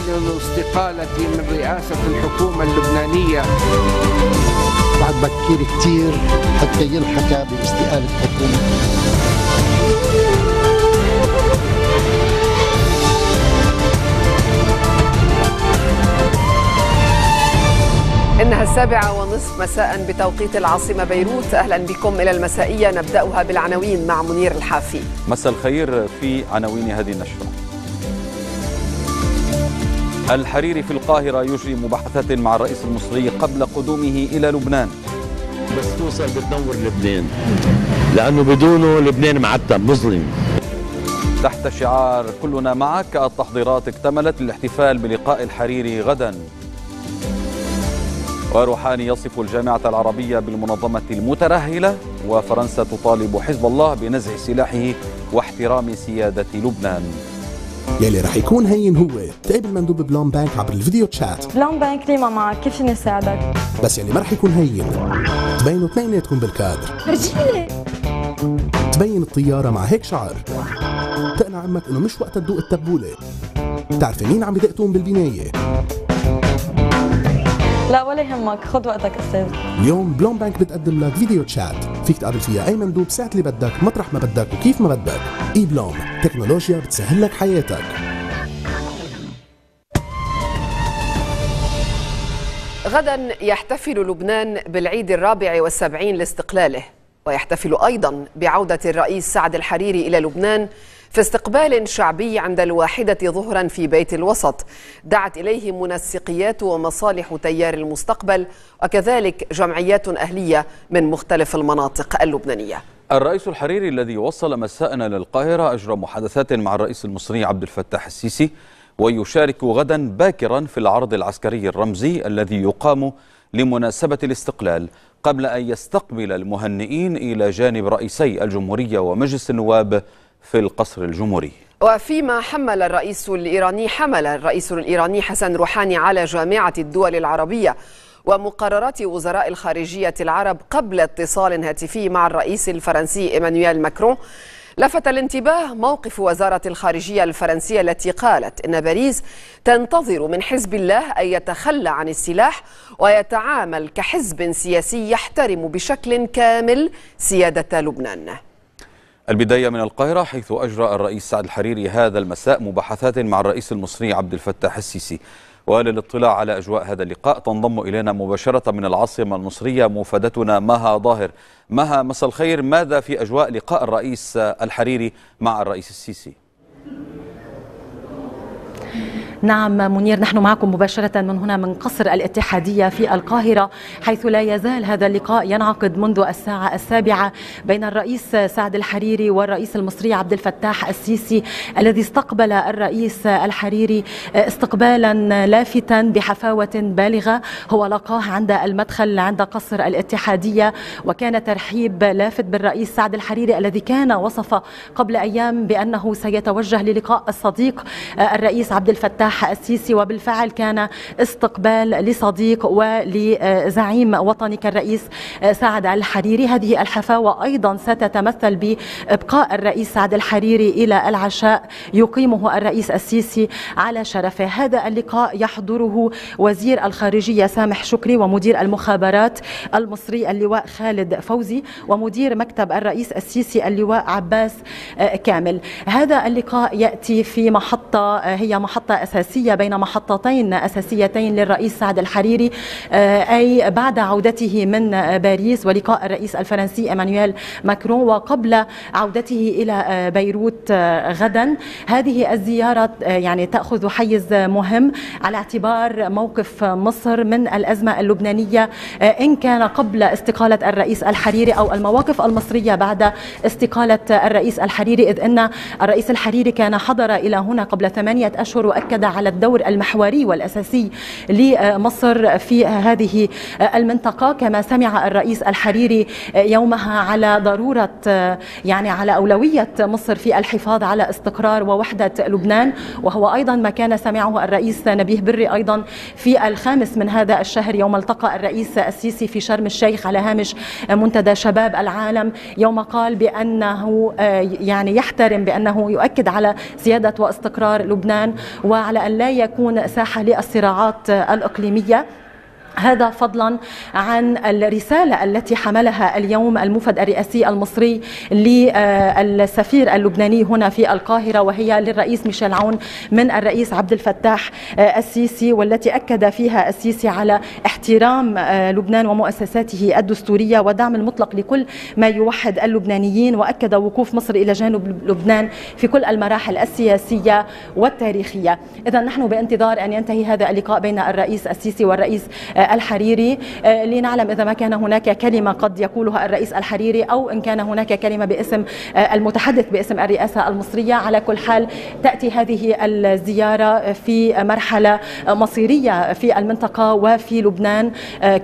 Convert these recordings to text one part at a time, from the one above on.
أعلن استقالتي من رئاسة الحكومة اللبنانية. بعد بكير كتير حتى ينحكى باستقالة الحكومة. إنها السابعة ونصف مساء بتوقيت العاصمة بيروت. أهلا بكم إلى المسائية. نبدأها بالعناوين مع منير الحافي. مساء الخير في عناوين هذه النشرة. الحريري في القاهرة يجري مباحثات مع الرئيس المصري قبل قدومه إلى لبنان. بس توصل بتنور لبنان لأنه بدونه لبنان معتم مظلم. تحت شعار كلنا معك التحضيرات اكتملت للاحتفال بلقاء الحريري غدا. وروحاني يصف الجامعة العربية بالمنظمة المترهلة وفرنسا تطالب حزب الله بنزع سلاحه واحترام سيادة لبنان. يلي رح يكون هين هو. تقابل مندوب بلون بانك عبر الفيديو تشات. بلون بانك ليما معك كيف فيني اساعدك؟ بس يلي ما رح يكون هين. تبينوا اثنيناتكم بالكادر. رجيلي. تبين الطيارة مع هيك شعر. تقنع عمك إنه مش وقت تدوق التبولة. تعرفي مين عم يدقتون بالبناية. لا ولا يهمك. خذ وقتك أستاذ. اليوم بلون بانك بتقدم لك فيديو تشات. فيك تقابل فيها أي مندوب ساعة اللي بدك مطرح ما بدك وكيف ما بدك. إي بلوم تكنولوجيا بتسهل لك حياتك. غدا يحتفل لبنان بالعيد الرابع والسبعين لاستقلاله. ويحتفل أيضا بعودة الرئيس سعد الحريري إلى لبنان في استقبال شعبي عند الواحدة ظهرا في بيت الوسط. دعت إليه منسقيات ومصالح تيار المستقبل وكذلك جمعيات أهلية من مختلف المناطق اللبنانية. الرئيس الحريري الذي وصل مساء إلى القاهرة أجرى محادثات مع الرئيس المصري عبد الفتاح السيسي ويشارك غدا باكرا في العرض العسكري الرمزي الذي يقام لمناسبة الاستقلال. قبل أن يستقبل المهنئين إلى جانب رئيسي الجمهورية ومجلس النواب في القصر الجمهوري. وفيما حمل الرئيس الإيراني حمل الرئيس الإيراني حسن روحاني على جامعة الدول العربية ومقررات وزراء الخارجية العرب قبل اتصال هاتفي مع الرئيس الفرنسي إيمانويل ماكرون. لفت الانتباه موقف وزارة الخارجية الفرنسية التي قالت إن باريس تنتظر من حزب الله أن يتخلى عن السلاح ويتعامل كحزب سياسي يحترم بشكل كامل سيادة لبنان. البداية من القاهرة حيث أجرى الرئيس سعد الحريري هذا المساء مباحثات مع الرئيس المصري عبد الفتاح السيسي. وللاطلاع على أجواء هذا اللقاء. تنضم إلينا مباشرة من العاصمة المصرية مفادتنا مها ظاهر. مها مساء الخير. ماذا في أجواء لقاء الرئيس الحريري مع الرئيس السيسي؟ نعم منير نحن معكم مباشرة من هنا من قصر الاتحادية في القاهرة حيث لا يزال هذا اللقاء ينعقد منذ الساعة السابعة بين الرئيس سعد الحريري والرئيس المصري عبد الفتاح السيسي الذي استقبل الرئيس الحريري استقبالا لافتا بحفاوة بالغة. هو لقاه عند المدخل عند قصر الاتحادية وكان ترحيب لافت بالرئيس سعد الحريري الذي كان وصف قبل أيام بأنه سيتوجه للقاء الصديق الرئيس عبد الفتاح الفتاح السيسي. وبالفعل كان استقبال لصديق ولزعيم وطنك الرئيس سعد الحريري. هذه الحفاوة أيضا ستتمثل بإبقاء الرئيس سعد الحريري إلى العشاء يقيمه الرئيس السيسي على شرفه. هذا اللقاء يحضره وزير الخارجية سامح شكري ومدير المخابرات المصري اللواء خالد فوزي ومدير مكتب الرئيس السيسي اللواء عباس كامل. هذا اللقاء يأتي في محطة هي محطة أساسية بين محطتين أساسيتين للرئيس سعد الحريري أي بعد عودته من باريس ولقاء الرئيس الفرنسي إيمانويل ماكرون وقبل عودته إلى بيروت غدا. هذه الزيارة يعني تأخذ حيز مهم على اعتبار موقف مصر من الأزمة اللبنانية إن كان قبل استقالة الرئيس الحريري أو المواقف المصرية بعد استقالة الرئيس الحريري إذ أن الرئيس الحريري كان حضر إلى هنا قبل ثمانية أشهر وأكد على الدور المحوري والأساسي لمصر في هذه المنطقة. كما سمع الرئيس الحريري يومها على ضرورة يعني على أولوية مصر في الحفاظ على استقرار ووحدة لبنان. وهو أيضا ما كان سمعه الرئيس نبيه بري أيضا في الخامس من هذا الشهر يوم التقى الرئيس السيسي في شرم الشيخ على هامش منتدى شباب العالم يوم قال بأنه يعني يحترم بأنه يؤكد على سيادة واستقرار لبنان وعلى أن لا يكون ساحة للصراعات الإقليمية. هذا فضلا عن الرسالة التي حملها اليوم المفد الرئاسي المصري للسفير اللبناني هنا في القاهرة وهي للرئيس ميشيل عون من الرئيس عبد الفتاح السيسي والتي أكد فيها السيسي على احترام لبنان ومؤسساته الدستورية ودعم المطلق لكل ما يوحد اللبنانيين وأكد وقوف مصر إلى جانب لبنان في كل المراحل السياسية والتاريخية. إذا نحن بانتظار أن ينتهي هذا اللقاء بين الرئيس السيسي والرئيس الحريري. لنعلم إذا ما كان هناك كلمة قد يقولها الرئيس الحريري أو إن كان هناك كلمة باسم المتحدث باسم الرئاسة المصرية. على كل حال تأتي هذه الزيارة في مرحلة مصيرية في المنطقة وفي لبنان.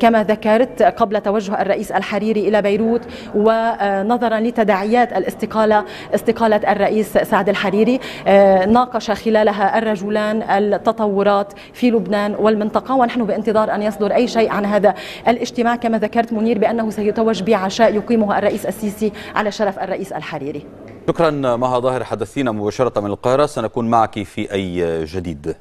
كما ذكرت قبل توجه الرئيس الحريري إلى بيروت ونظرا لتداعيات الاستقالة استقالة الرئيس سعد الحريري. ناقش خلالها الرجلان التطورات في لبنان والمنطقة. ونحن بانتظار أن يصدر أي شيء عن هذا الاجتماع. كما ذكرت منير بأنه سيتوج بعشاء يقيمه الرئيس السيسي على شرف الرئيس الحريري. شكرا مها ظاهر حدثينا مباشرة من القاهرة. سنكون معك في أي جديد.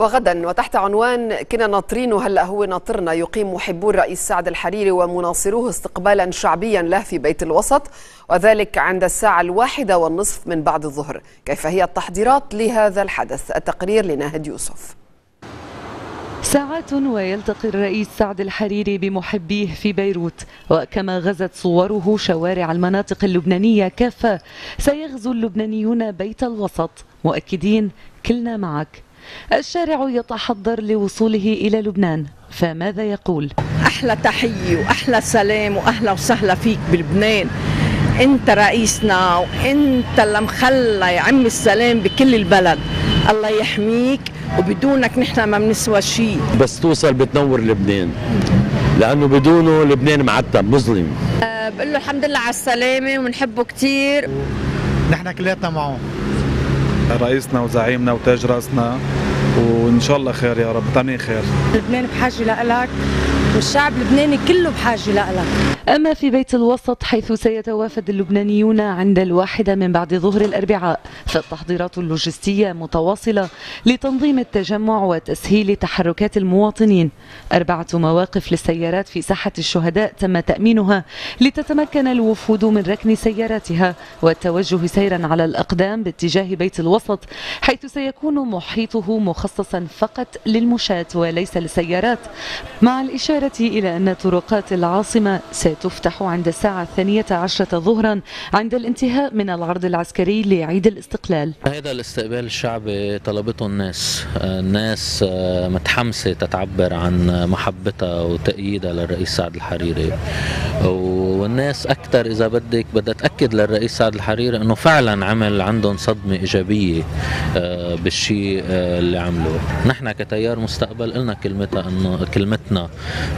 وغدا وتحت عنوان كنا ناطرينه هلا هو ناطرنا. يقيم محبو الرئيس سعد الحريري ومناصروه استقبالا شعبيا له في بيت الوسط وذلك عند الساعة الواحدة والنصف من بعد الظهر. كيف هي التحضيرات لهذا الحدث؟ التقرير لناهد يوسف. ساعات ويلتقي الرئيس سعد الحريري بمحبيه في بيروت. وكما غزت صوره شوارع المناطق اللبنانية كافة سيغزو اللبنانيون بيت الوسط. مؤكدين كلنا معك. الشارع يتحضر لوصوله إلى لبنان. فماذا يقول؟ أحلى تحية وأحلى سلام وأهلا وسهلا فيك بلبنان. أنت رئيسنا وأنت اللي مخلى يعم السلام بكل البلد. الله يحميك وبدونك نحن ما بنسوى شيء بس توصل بتنور لبنان لأنه بدونه لبنان معتم مظلم. أه بقول له الحمد لله على السلامة وبنحبه كثير نحن كلياتنا معه. رئيسنا وزعيمنا وتاج رأسنا. وإن شاء الله خير يا رب. تاني خير. لبنان بحاجة لك والشعب اللبناني كله بحاجة لك أما في بيت الوسط حيث سيتوافد اللبنانيون عند الواحدة من بعد ظهر الأربعاء فالتحضيرات اللوجستية متواصلة لتنظيم التجمع وتسهيل تحركات المواطنين. أربعة مواقف للسيارات في ساحة الشهداء تم تأمينها لتتمكن الوفود من ركن سياراتها والتوجه سيرا على الأقدام باتجاه بيت الوسط حيث سيكون محيطه مخصصا فقط للمشاة وليس للسيارات مع الإشارة إلى أن طرقات العاصمة ستفتح عند الساعة الثانية عشرة ظهرا عند الانتهاء من العرض العسكري لعيد الاستقلال. هذا الاستقبال الشعبي طلبته الناس. الناس متحمسة تتعبر عن محبتها وتأييدها للرئيس سعد الحريري. والناس أكثر إذا بدك بدها تأكد للرئيس سعد الحريري أنه فعلا عمل عندهم صدمة إيجابية بالشيء اللي عمله نحن كتيار مستقبل قلنا كلمتها انه كلمتنا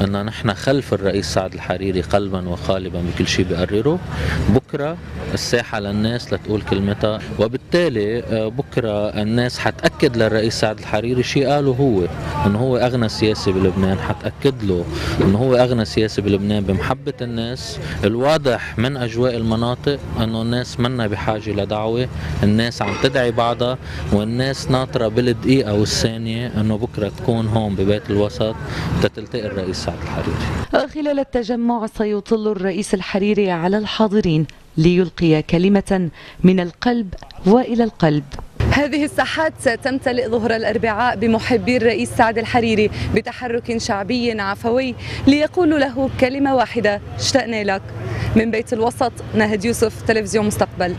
إنه نحن خلف الرئيس سعد الحريري قلبا وقالبا بكل شيء بيقرره بكرة الساحة للناس لتقول كلمتها وبالتالي بكرة الناس حتأكد للرئيس سعد الحريري شيء قاله هو إنه هو أغنى سياسي بلبنان حتأكد له إنه هو أغنى سياسي بلبنان بمحبة الناس. الواضح من أجواء المناطق إنه الناس منا بحاجة لدعوة الناس عم تدعي بعضها والناس ناطرة بالدقيقه والثانيه أنه بكرة تكون هون ببيت الوسط تتلتقي الرئيس سعد الحريري. خلال التجمع سيطل الرئيس الحريري على الحاضرين ليلقي كلمة من القلب وإلى القلب. هذه الساحات ستمتلئ ظهر الأربعاء بمحبي الرئيس سعد الحريري بتحرك شعبي عفوي ليقولوا له كلمة واحدة اشتقنا لك من بيت الوسط ناهد يوسف تلفزيون مستقبل.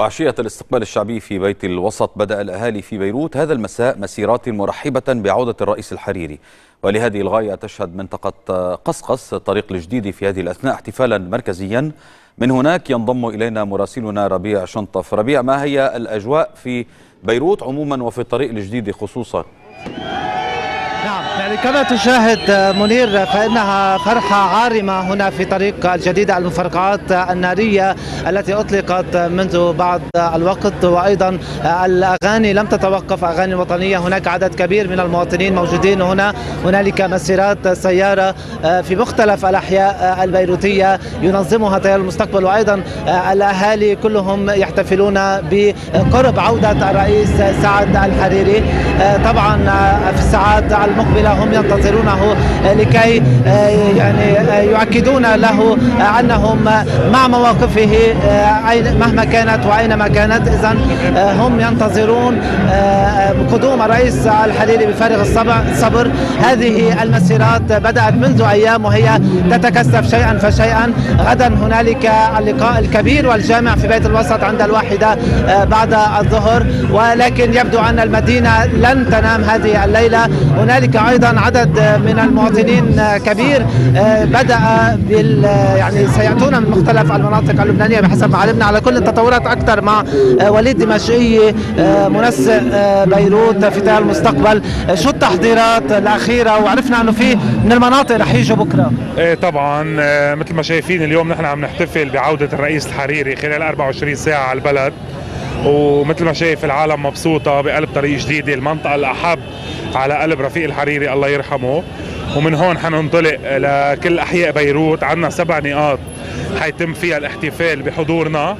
وعشية الاستقبال الشعبي في بيت الوسط بدأ الأهالي في بيروت هذا المساء مسيرات مرحبة بعودة الرئيس الحريري. ولهذه الغاية تشهد منطقة قصقص الطريق الجديد في هذه الأثناء احتفالا مركزيا. من هناك ينضم إلينا مراسلنا ربيع شنطف. ربيع ما هي الأجواء في بيروت عموما وفي الطريق الجديد خصوصا؟ يعني كما تشاهد منير فإنها فرحة عارمة هنا في طريق الجديدة المفرقعات النارية التي أطلقت منذ بعض الوقت. وأيضا الأغاني لم تتوقف أغاني وطنية. هناك عدد كبير من المواطنين موجودين هنا. هنالك مسيرات سيارة في مختلف الأحياء البيروتية ينظمها تيار المستقبل. وأيضا الأهالي كلهم يحتفلون بقرب عودة الرئيس سعد الحريري. طبعا في الساعات المقبلة هم ينتظرونه لكي يعني يؤكدون له أنهم مع مواقفه مهما كانت وأينما كانت. إذا هم ينتظرون قدوم الرئيس الحريري بفارغ الصبر. هذه المسيرات بدأت منذ أيام وهي تتكثف شيئا فشيئا. غدا هنالك اللقاء الكبير والجامع في بيت الوسط عند الواحدة بعد الظهر. ولكن يبدو أن المدينة لن تنام هذه الليلة. هنالك أيضا عدد من المواطنين كبير. بدأ بال يعني سيأتون من مختلف المناطق اللبنانية بحسب ما علمنا على كل التطورات أكثر مع وليد دمشقي منسق بيروت في تيار المستقبل. شو التحضيرات الأخيرة؟ وعرفنا أنه في من المناطق رح يجوا بكرة. إيه طبعا مثل ما شايفين اليوم نحن عم نحتفل بعودة الرئيس الحريري خلال 24 ساعة على البلد. ومثل ما شايف العالم مبسوطة بقلب طريق جديدة المنطقة الأحب على قلب رفيق الحريري الله يرحمه. ومن هون حننطلق لكل أحياء بيروت عندنا سبع نقاط حيتم فيها الاحتفال بحضورنا.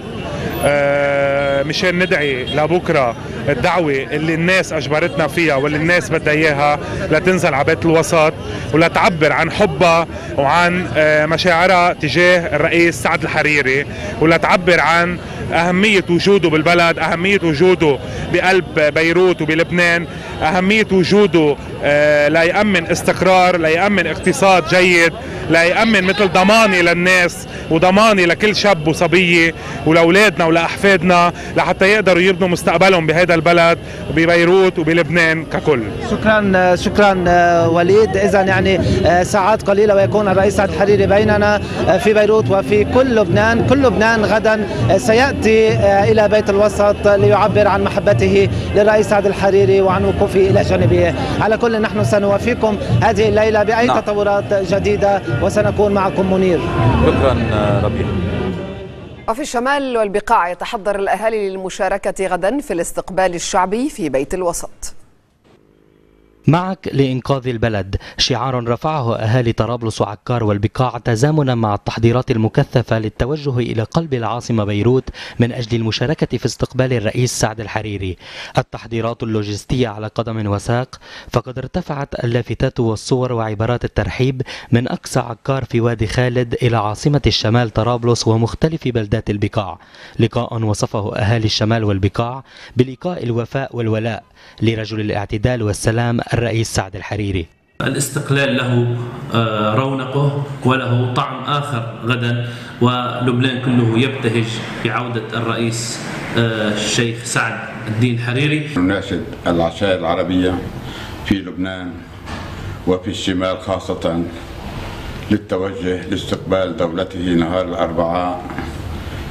آه مشان ندعي لبكرة الدعوة اللي الناس أجبرتنا فيها واللي الناس بدها إياها لتنزل على بيت الوسط ولتعبر عن حبها وعن آه مشاعرها تجاه الرئيس سعد الحريري. ولتعبر عن أهمية وجوده بالبلد أهمية وجوده بقلب بيروت وبلبنان أهمية وجوده آه ليأمن استقرار ليأمن اقتصاد جيد ليأمن مثل ضماني للناس وضماني لكل شاب وصبية ولأولادنا ولأحفادنا لحتى يقدروا يبنوا مستقبلهم بهذا البلد وببيروت وبلبنان ككل. شكرا شكرا وليد. إذا يعني ساعات قليلة ويكون الرئيس سعد الحريري بيننا في بيروت وفي كل لبنان. كل لبنان غدا سيأتي إلى بيت الوسط ليعبر عن محبته للرئيس سعد الحريري وعن وقوفه إلى جانبه. على كل نحن سنوافيكم هذه الليلة بأي نعم. تطورات جديدة وسنكون معكم منير. شكرا ربيع. وفي الشمال والبقاع يتحضر الأهالي للمشاركة غدا في الاستقبال الشعبي في بيت الوسط. معك لإنقاذ البلد. شعار رفعه أهالي طرابلس وعكار والبقاع تزامنا مع التحضيرات المكثفة للتوجه إلى قلب العاصمة بيروت من أجل المشاركة في استقبال الرئيس سعد الحريري. التحضيرات اللوجستية على قدم وساق فقد ارتفعت اللافتات والصور وعبارات الترحيب من أقصى عكار في وادي خالد إلى عاصمة الشمال طرابلس ومختلف بلدات البقاع. لقاء وصفه أهالي الشمال والبقاع بلقاء الوفاء والولاء لرجل الاعتدال والسلام الرئيس سعد الحريري. الاستقلال له رونقه وله طعم آخر غدا ولبنان كله يبتهج بعودة الرئيس الشيخ سعد الدين الحريري. نناشد العشائر العربية في لبنان وفي الشمال خاصة للتوجه لاستقبال دولته نهار الأربعاء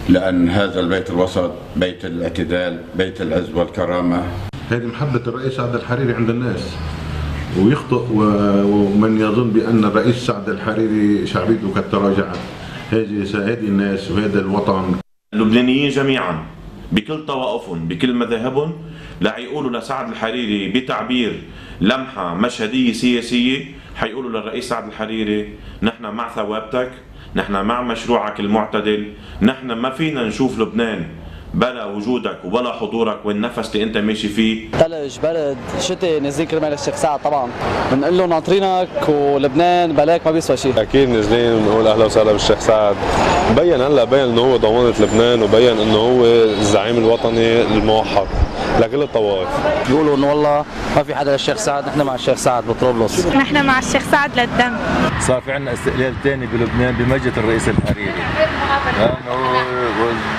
لأن هذا البيت الوسط بيت الاعتدال بيت العز والكرامة. هذه محبة الرئيس سعد الحريري عند الناس. ويخطئ ومن يظن بأن الرئيس سعد الحريري شعبيته قد تراجعت هذه هذه الناس وهذا الوطن. اللبنانيين جميعا بكل طوائفهم بكل مذاهبهم رح يقولوا لسعد الحريري بتعبير لمحة مشهدية سياسية. حيقولوا للرئيس سعد الحريري نحن مع ثوابتك نحن مع مشروعك المعتدل نحن ما فينا نشوف لبنان بلا وجودك وبلا حضورك والنفس اللي أنت ماشي فيه. ثلج برد شتي نازلين كرمال الشيخ سعد طبعا. بنقول له ناطرينك ولبنان بلاك ما بيسوى شيء أكيد نازلين بنقول أهلا وسهلا بالشيخ سعد. بين هلأ بين إنه هو ضمانة لبنان وبين إنه هو الزعيم الوطني الموحد لكل الطوائف. بيقولوا إنه والله ما في حدا للشيخ سعد نحن مع الشيخ سعد بطرابلس. نحن مع الشيخ سعد للدم. صار في عندنا استقلال ثاني بلبنان بمجد الرئيس الحريري.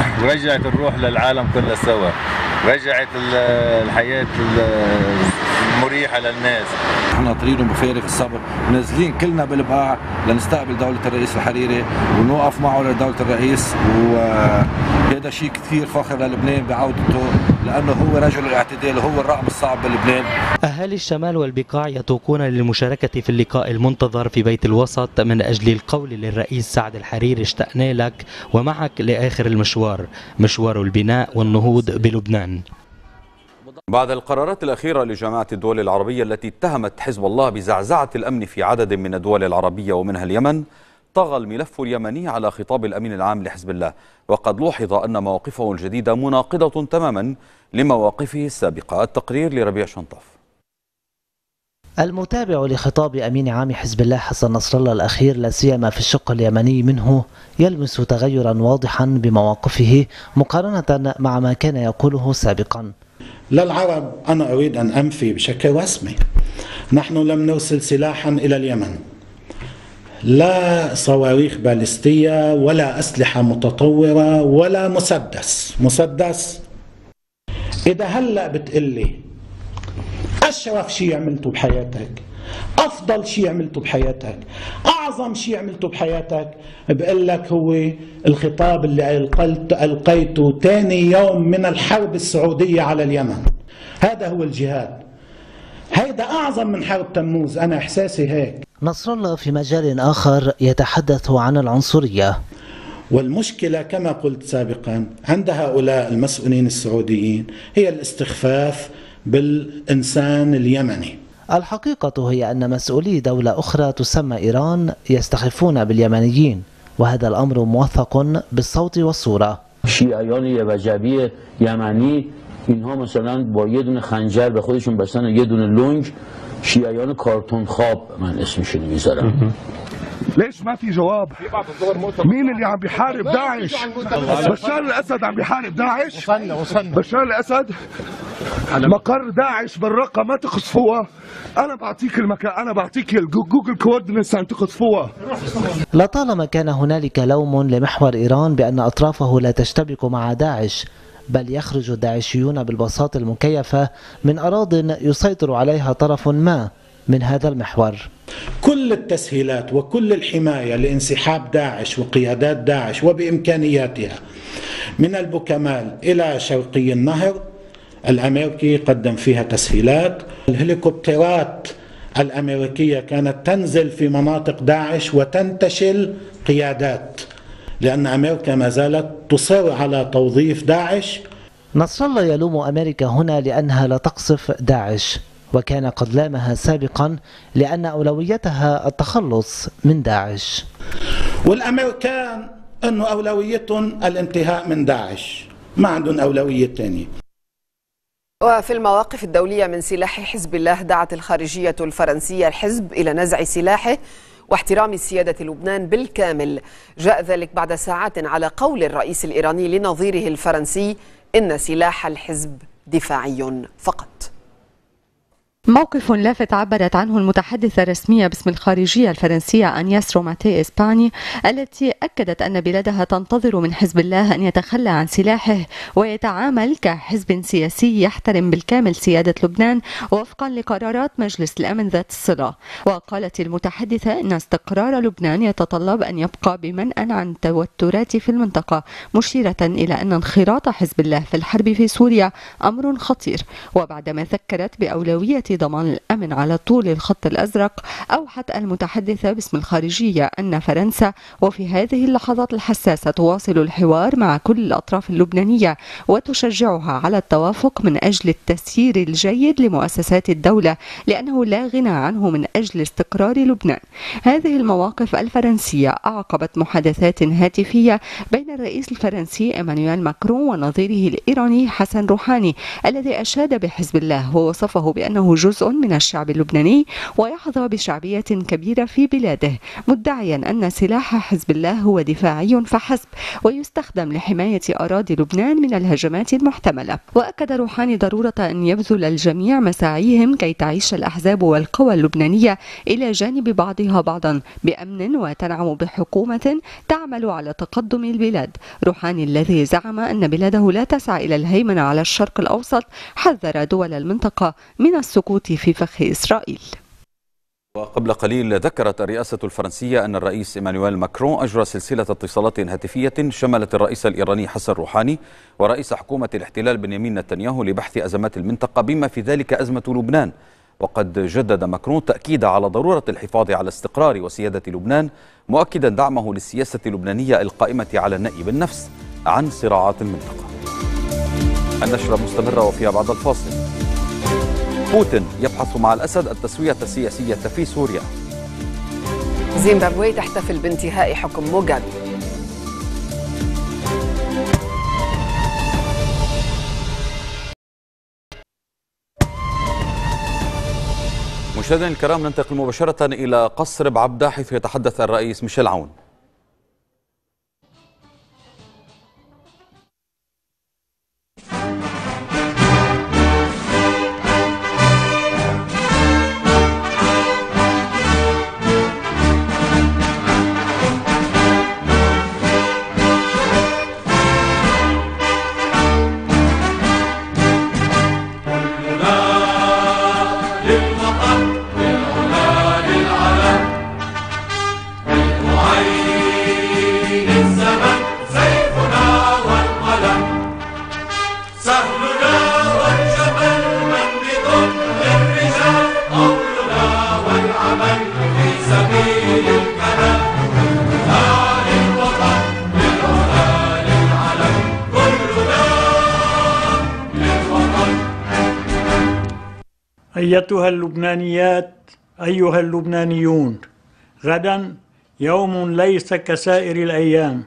ورجعت الروح للعالم كله سوا. رجعت الحياة مريحة للناس. نحن ناطرينه بفارغ الصبر. نازلين كلنا بالبقاع لنستقبل دولة الرئيس الحريري ونوقف معه لدولة الرئيس. وهذا شيء كثير فخر للبنان بعودته لأنه هو رجل الاعتدال وهو الرقم الصعب بلبنان. أهالي الشمال والبقاع يتوقون للمشاركة في اللقاء المنتظر في بيت الوسط من أجل القول للرئيس سعد الحريري اشتقنا لك ومعك لآخر المشوار مشوار البناء والنهوض بلبنان. بعد القرارات الأخيرة لجامعة الدول العربية التي اتهمت حزب الله بزعزعة الأمن في عدد من الدول العربية ومنها اليمن طغى الملف اليمني على خطاب الأمين العام لحزب الله. وقد لوحظ أن مواقفه الجديدة مناقضة تماما لمواقفه السابقة. التقرير لربيع شنطف المتابع لخطاب أمين عام حزب الله حسن نصر الله الأخير لا سيما في الشق اليمني منه يلمس تغيرا واضحا بمواقفه مقارنة مع ما كان يقوله سابقا. للعرب أنا أريد أن أنفي بشكل رسمي. نحن لم نرسل سلاحا إلى اليمن. لا صواريخ باليستية ولا أسلحة متطورة ولا مسدس. مسدس. إذا هلأ بتقلي أشرف شيء عملته بحياتك. أفضل شيء عملته بحياتك. أعظم شيء عملته بحياتك؟ بقول لك هو الخطاب اللي ألقيته ثاني يوم من الحرب السعودية على اليمن. هذا هو الجهاد. هيدا أعظم من حرب تموز. أنا إحساسي هيك. نصر الله في مجال آخر يتحدث عن العنصرية. والمشكلة كما قلت سابقا عند هؤلاء المسؤولين السعوديين هي الاستخفاف بالإنسان اليمني. الحقيقة هي أن مسؤولي دولة أخرى تسمى إيران يستخفون باليمنيين وهذا الأمر موثق بالصوت والصورة شیعیان وجبی یمنی اینها مثلا با یه دونه خنجر به خودشون بستن و یه دونه لنگ شیعیان کارتون خواب من اسمشون میذارم ليش ما في جواب؟ مين اللي عم بيحارب داعش؟ بشار الأسد عم بيحارب داعش؟ وصلنا وصلنا بشار الأسد مقر داعش بالرقة ما تقصفوها أنا بعطيك المكان أنا بعطيك ال Google coordinates عم تقصفوها لطالما كان هنالك لوم لمحور إيران بأن أطرافه لا تشتبك مع داعش بل يخرج الداعشيون بالبساط المكيفة من أراض يسيطر عليها طرف ما من هذا المحور. كل التسهيلات وكل الحماية لانسحاب داعش وقيادات داعش وبإمكانياتها من البوكمال إلى شرقي النهر الأمريكي قدم فيها تسهيلات. الهليكوبترات الأمريكية كانت تنزل في مناطق داعش وتنتشل قيادات لأن أمريكا ما زالت تصر على توظيف داعش. نصر الله يلوم أمريكا هنا لأنها لا تقصف داعش وكان قد لامها سابقا لأن أولويتها التخلص من داعش. والأمريكان أنه أولويتهم الانتهاء من داعش ما عندهم أولوية تانية. وفي المواقف الدولية من سلاح حزب الله دعت الخارجية الفرنسية الحزب إلى نزع سلاحه واحترام سيادة لبنان بالكامل. جاء ذلك بعد ساعات على قول الرئيس الإيراني لنظيره الفرنسي إن سلاح الحزب دفاعي فقط. موقف لافت عبرت عنه المتحدثة الرسمية باسم الخارجية الفرنسية أنياس روماتي إسباني التي أكدت أن بلادها تنتظر من حزب الله أن يتخلى عن سلاحه ويتعامل كحزب سياسي يحترم بالكامل سيادة لبنان وفقا لقرارات مجلس الأمن ذات الصلة. وقالت المتحدثة أن استقرار لبنان يتطلب أن يبقى بمنأى عن التوترات في المنطقة مشيرة إلى أن انخراط حزب الله في الحرب في سوريا أمر خطير. وبعدما ذكرت بأولوية ضمان الأمن على طول الخط الأزرق أوحت المتحدثة باسم الخارجية أن فرنسا وفي هذه اللحظات الحساسة تواصل الحوار مع كل الأطراف اللبنانية وتشجعها على التوافق من أجل التسيير الجيد لمؤسسات الدولة لأنه لا غنى عنه من أجل استقرار لبنان. هذه المواقف الفرنسية أعقبت محادثات هاتفية بين الرئيس الفرنسي إيمانويل ماكرون ونظيره الإيراني حسن روحاني الذي أشاد بحزب الله ووصفه بأنه جزء من الشعب اللبناني ويحظى بشعبية كبيرة في بلاده مدعيا أن سلاح حزب الله هو دفاعي فحسب ويستخدم لحماية أراضي لبنان من الهجمات المحتملة. وأكد روحاني ضرورة أن يبذل الجميع مساعيهم كي تعيش الأحزاب والقوى اللبنانية إلى جانب بعضها بعضا بأمن وتنعم بحكومة تعمل على تقدم البلاد. روحاني الذي زعم أن بلاده لا تسعى إلى الهيمنة على الشرق الأوسط حذر دول المنطقة من السقوط في فخ إسرائيل. وقبل قليل ذكرت الرئاسة الفرنسية أن الرئيس إيمانويل ماكرون أجرى سلسلة اتصالات هاتفية شملت الرئيس الإيراني حسن روحاني ورئيس حكومة الاحتلال بنيامين نتنياهو لبحث أزمات المنطقة بما في ذلك أزمة لبنان. وقد جدد ماكرون تأكيد على ضرورة الحفاظ على استقرار وسيادة لبنان مؤكدا دعمه للسياسة اللبنانية القائمة على النأي بالنفس عن صراعات المنطقة. النشرة مستمرة وفيها بعد الفاصل. بوتين يبحث مع الأسد التسوية السياسية في سوريا. زيمبابوي تحتفل بانتهاء حكم موغابي مشاهدينا الكرام ننتقل مباشرة إلى قصر بعبدة حيث يتحدث الرئيس ميشيل عون. أيتها اللبنانيات أيها اللبنانيون غدا يوم ليس كسائر الأيام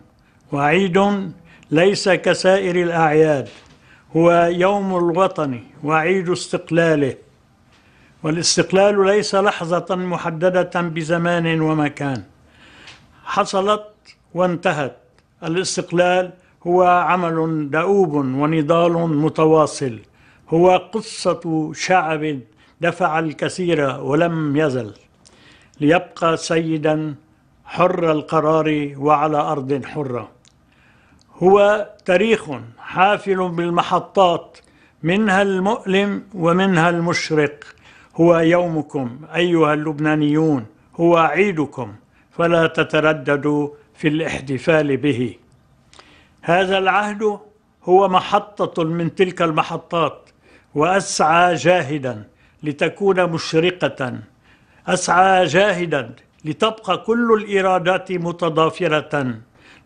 وعيد ليس كسائر الأعياد هو يوم الوطن وعيد استقلاله. والاستقلال ليس لحظة محددة بزمان ومكان. حصلت وانتهت. الاستقلال هو عمل دؤوب ونضال متواصل هو قصة شعب دفع الكثير ولم يزل ليبقى سيدا حر القرار وعلى أرض حرة. هو تاريخ حافل بالمحطات منها المؤلم ومنها المشرق. هو يومكم أيها اللبنانيون هو عيدكم فلا تترددوا في الاحتفال به. هذا العهد هو محطة من تلك المحطات وأسعى جاهدا لتكون مشرقة. أسعى جاهدا لتبقى كل الإرادات متضافرة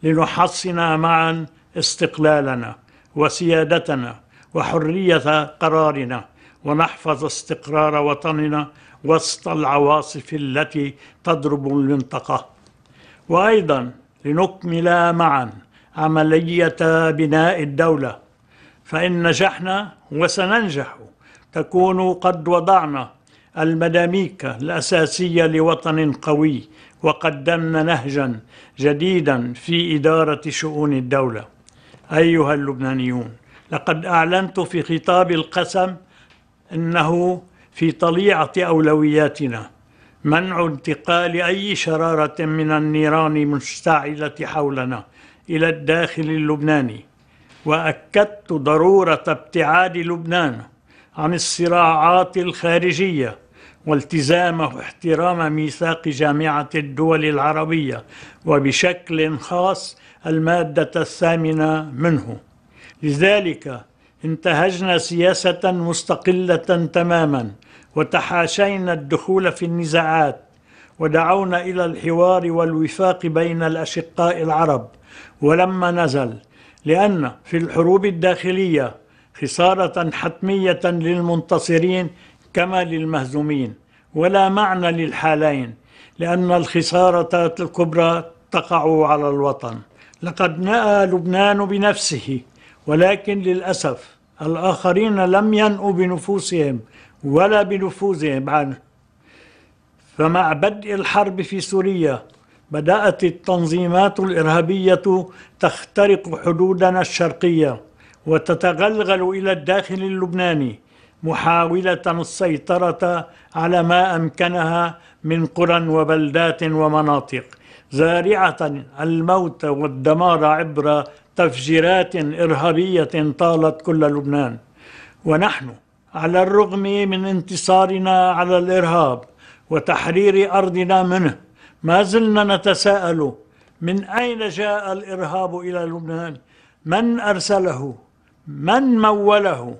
لنحصن معا استقلالنا وسيادتنا وحرية قرارنا ونحفظ استقرار وطننا وسط العواصف التي تضرب المنطقة. وأيضا لنكمل معا عملية بناء الدولة. فإن نجحنا وسننجح. تكون قد وضعنا المداميك الأساسية لوطن قوي وقدمنا نهجا جديدا في إدارة شؤون الدولة. أيها اللبنانيون لقد أعلنت في خطاب القسم أنه في طليعة أولوياتنا منع انتقال أي شرارة من النيران المشتعلة حولنا إلى الداخل اللبناني وأكدت ضرورة ابتعاد لبنان عن الصراعات الخارجية والتزام واحترام ميثاق جامعة الدول العربية وبشكل خاص المادة الثامنة منه. لذلك انتهجنا سياسة مستقلة تماما وتحاشينا الدخول في النزاعات ودعونا إلى الحوار والوفاق بين الأشقاء العرب. ولما نزل لأن في الحروب الداخلية خسارة حتمية للمنتصرين كما للمهزومين ولا معنى للحالين لأن الخسارة الكبرى تقع على الوطن. لقد نأى لبنان بنفسه ولكن للأسف الآخرين لم ينأوا بنفوسهم ولا بنفوذهم عنه. فمع بدء الحرب في سوريا بدأت التنظيمات الإرهابية تخترق حدودنا الشرقية وتتغلغل إلى الداخل اللبناني محاولة السيطرة على ما أمكنها من قرى وبلدات ومناطق زارعة الموت والدمار عبر تفجيرات إرهابية طالت كل لبنان. ونحن على الرغم من انتصارنا على الإرهاب وتحرير أرضنا منه ما زلنا نتساءل من أين جاء الإرهاب إلى لبنان؟ من أرسله؟ من موله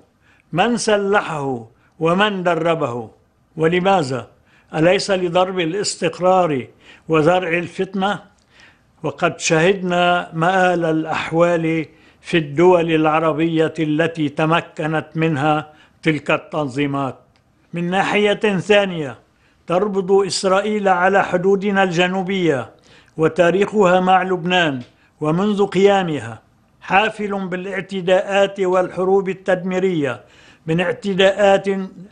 من سلحه ومن دربه. ولماذا؟ أليس لضرب الاستقرار وزرع الفتنة؟ وقد شهدنا مآل الأحوال في الدول العربية التي تمكنت منها تلك التنظيمات. من ناحية ثانية تربط إسرائيل على حدودنا الجنوبية وتاريخها مع لبنان ومنذ قيامها. حافل بالاعتداءات والحروب التدميرية من اعتداءات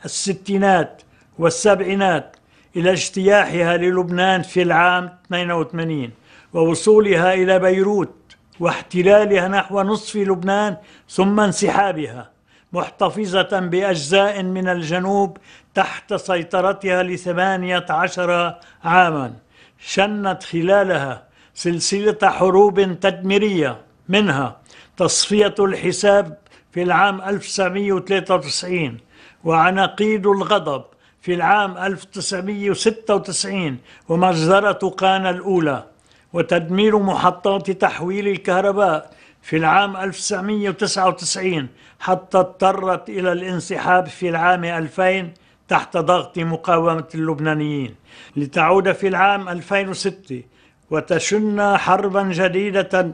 الستينات والسبعينات إلى اجتياحها للبنان في العام 82 ووصولها إلى بيروت واحتلالها نحو نصف لبنان ثم انسحابها محتفظة بأجزاء من الجنوب تحت سيطرتها لثمانية عشر عاما شنت خلالها سلسلة حروب تدميرية منها تصفية الحساب في العام 1993 وعناقيد الغضب في العام 1996 ومجزرة قانا الأولى وتدمير محطات تحويل الكهرباء في العام 1999 حتى اضطرت إلى الانسحاب في العام 2000 تحت ضغط مقاومة اللبنانيين. لتعود في العام 2006 وتشن حربا جديدة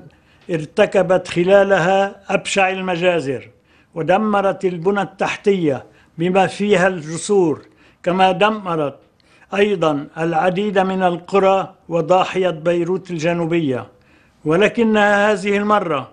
ارتكبت خلالها أبشع المجازر ودمرت البنى التحتية بما فيها الجسور كما دمرت أيضا العديد من القرى وضاحية بيروت الجنوبية. ولكنها هذه المرة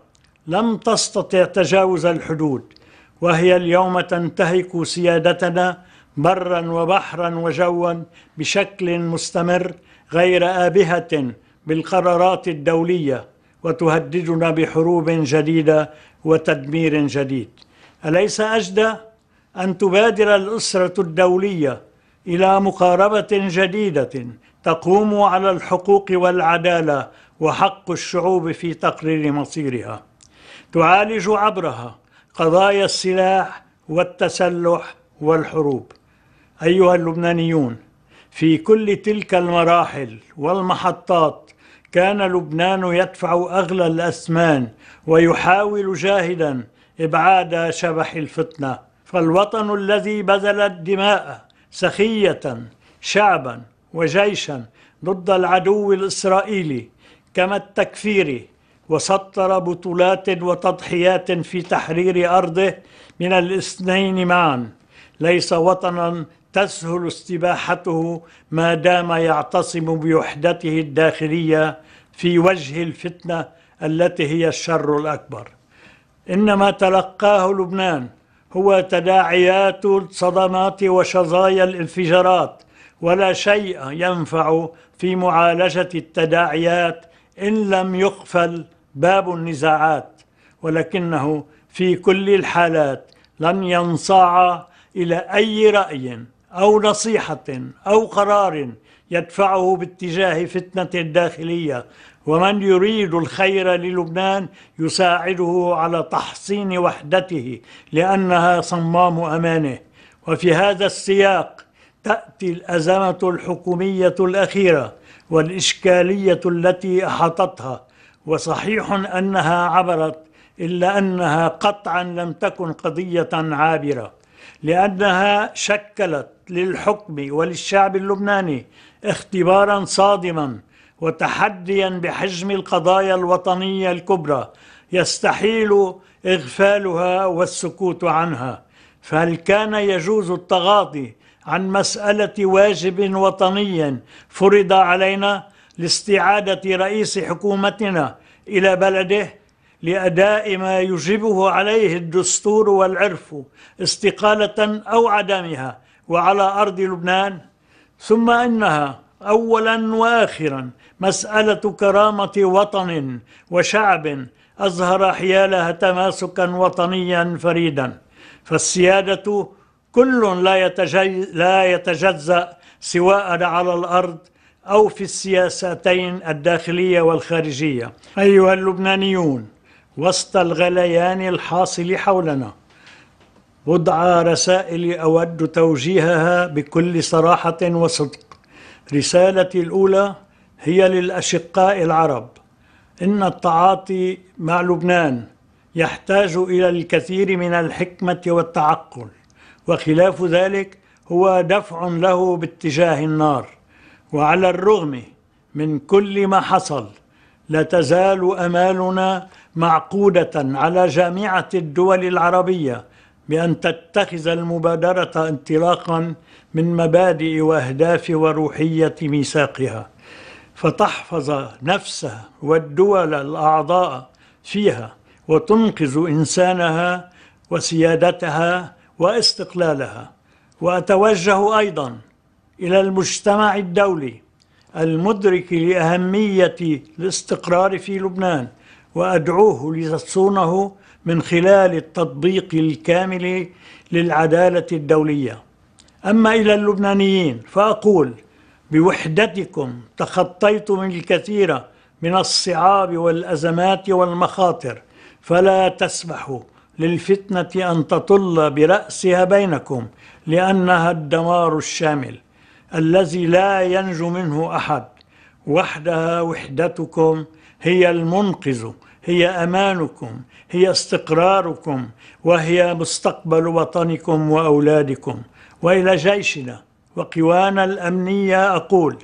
لم تستطع تجاوز الحدود وهي اليوم تنتهك سيادتنا برا وبحرا وجوا بشكل مستمر غير آبهة بالقرارات الدولية. وتهددنا بحروب جديدة وتدمير جديد. أليس أجدى أن تبادر الأسرة الدولية إلى مقاربة جديدة تقوم على الحقوق والعدالة وحق الشعوب في تقرير مصيرها؟ تعالج عبرها قضايا السلاح والتسلح والحروب. أيها اللبنانيون في كل تلك المراحل والمحطات كان لبنان يدفع أغلى الأثمان ويحاول جاهدا إبعاد شبح الفتنة فالوطن الذي بذل الدماء سخية شعبا وجيشا ضد العدو الإسرائيلي كما التكفير وسطر بطولات وتضحيات في تحرير أرضه من الاثنين معا ليس وطنا تسهل استباحته ما دام يعتصم بوحدته الداخلية في وجه الفتنة التي هي الشر الأكبر. إنما تلقاه لبنان هو تداعيات الصدمات وشظايا الانفجارات ولا شيء ينفع في معالجة التداعيات إن لم يقفل باب النزاعات ولكنه في كل الحالات لن ينصاع إلى أي رأي. أو نصيحة أو قرار يدفعه باتجاه فتنة داخلية. ومن يريد الخير للبنان يساعده على تحصين وحدته لأنها صمام أمانه. وفي هذا السياق تأتي الأزمة الحكومية الأخيرة والإشكالية التي أحاطتها. وصحيح أنها عبرت إلا أنها قطعا لم تكن قضية عابرة. لأنها شكلت للحكم وللشعب اللبناني اختبارا صادما وتحديا بحجم القضايا الوطنية الكبرى يستحيل إغفالها والسكوت عنها. فهل كان يجوز التغاضي عن مسألة واجب وطني فرض علينا لاستعادة رئيس حكومتنا إلى بلده؟ لأداء ما يجبه عليه الدستور والعرف استقالة أو عدمها وعلى أرض لبنان. ثم إنها أولا وآخرا مسألة كرامة وطن وشعب أظهر حيالها تماسكا وطنيا فريدا. فالسيادة كل لا, يتجي لا يتجزأ سواء على الأرض أو في السياستين الداخلية والخارجية. أيها اللبنانيون وسط الغليان الحاصل حولنا. وضع رسائل أود توجيهها بكل صراحة وصدق. رسالتي الأولى هي للأشقاء العرب. إن التعاطي مع لبنان يحتاج إلى الكثير من الحكمة والتعقل وخلاف ذلك هو دفع له باتجاه النار. وعلى الرغم من كل ما حصل لا تزال أمالنا معقودة على جامعة الدول العربية بأن تتخذ المبادرة انطلاقا من مبادئ وأهداف وروحية ميثاقها فتحفظ نفسها والدول الأعضاء فيها وتنقذ إنسانها وسيادتها واستقلالها. وأتوجه أيضا إلى المجتمع الدولي المدرك لأهمية الاستقرار في لبنان وأدعوه لتصونه من خلال التطبيق الكامل للعدالة الدولية. أما إلى اللبنانيين فأقول بوحدتكم تخطيتم الكثير من الصعاب والأزمات والمخاطر فلا تسمحوا للفتنة أن تطل برأسها بينكم لأنها الدمار الشامل. الذي لا ينجو منه أحد. وحدها وحدتكم هي المنقذ هي أمانكم هي استقراركم وهي مستقبل وطنكم وأولادكم. وإلى جيشنا وقوانا الأمنية أقول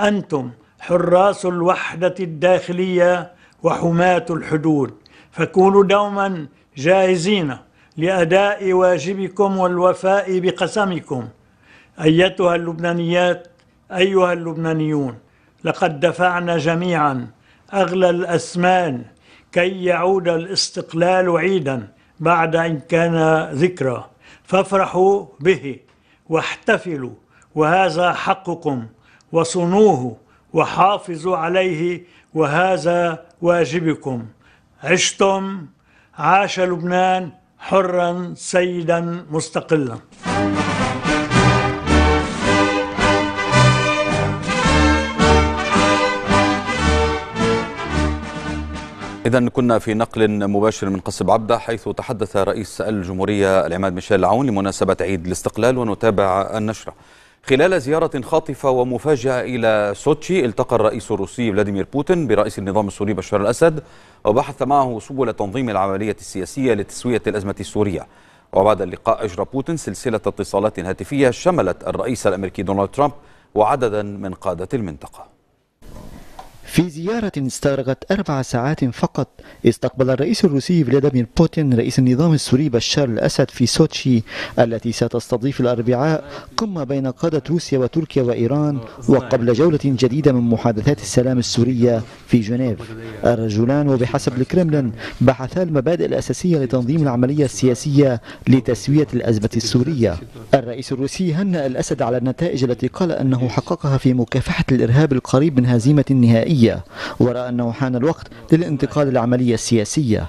أنتم حراس الوحدة الداخلية وحماة الحدود. فكونوا دوما جاهزين لأداء واجبكم والوفاء بقسمكم. أيتها اللبنانيات أيها اللبنانيون لقد دفعنا جميعا أغلى الاثمان كي يعود الاستقلال عيدا بعد إن كان ذكرى. فافرحوا به واحتفلوا وهذا حقكم وصنوه وحافظوا عليه وهذا واجبكم. عشتم عاش لبنان حرا سيدا مستقلا. إذا كنا في نقل مباشر من قصب عبدة حيث تحدث رئيس الجمهورية العماد ميشيل العون لمناسبة عيد الاستقلال ونتابع النشرة خلال زيارة خاطفة ومفاجئة إلى سوتشي التقى الرئيس الروسي فلاديمير بوتين برئيس النظام السوري بشار الأسد وبحث معه سبل تنظيم العملية السياسية لتسوية الأزمة السورية. وبعد اللقاء أجرى بوتين سلسلة اتصالات هاتفية شملت الرئيس الأمريكي دونالد ترامب وعددا من قادة المنطقة. في زيارة استغرقت أربع ساعات فقط استقبل الرئيس الروسي فلاديمير بوتين رئيس النظام السوري بشار الأسد في سوتشي التي ستستضيف الأربعاء قمة بين قادة روسيا وتركيا وإيران وقبل جولة جديدة من محادثات السلام السورية في جنيف. الرجلان وبحسب الكرملين بحثا المبادئ الأساسية لتنظيم العملية السياسية لتسوية الأزمة السورية. الرئيس الروسي هنأ الأسد على النتائج التي قال أنه حققها في مكافحة الإرهاب القريب من هزيمة نهائية. ورأى أنه حان الوقت للانتقال للعملية السياسية.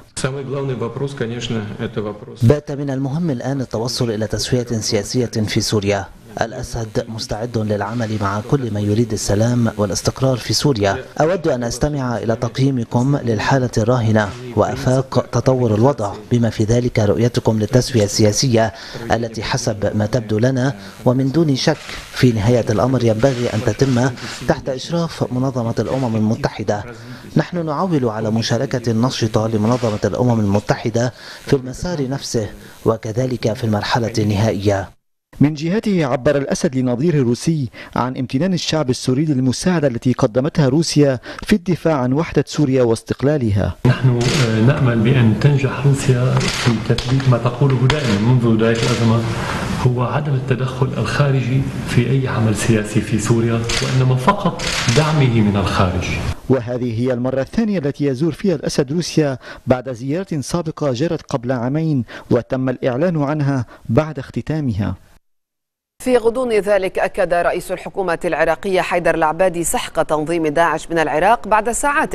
بات من المهم الآن التوصل إلى تسوية سياسية في سوريا. الأسد مستعد للعمل مع كل من يريد السلام والاستقرار في سوريا. أود أن أستمع إلى تقييمكم للحالة الراهنة وأفاق تطور الوضع بما في ذلك رؤيتكم للتسوية السياسية التي حسب ما تبدو لنا ومن دون شك في نهاية الأمر ينبغي أن تتم تحت إشراف منظمة الأمم المتحدة. نحن نعول على مشاركة نشطة لمنظمة الأمم المتحدة في المسار نفسه وكذلك في المرحلة النهائية. من جهته عبر الأسد لنظيره الروسي عن امتنان الشعب السوري للمساعدة التي قدمتها روسيا في الدفاع عن وحدة سوريا واستقلالها. نحن نأمل بأن تنجح روسيا في تثبيت ما تقوله دائما منذ بداية الأزمة هو عدم التدخل الخارجي في أي عمل سياسي في سوريا وإنما فقط دعمه من الخارج. وهذه هي المرة الثانية التي يزور فيها الأسد روسيا بعد زيارة سابقة جرت قبل عامين وتم الإعلان عنها بعد اختتامها. في غضون ذلك أكد رئيس الحكومة العراقية حيدر العبادي سحق تنظيم داعش من العراق بعد ساعات